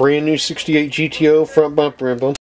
brand new 68 GTO front bumper emblem.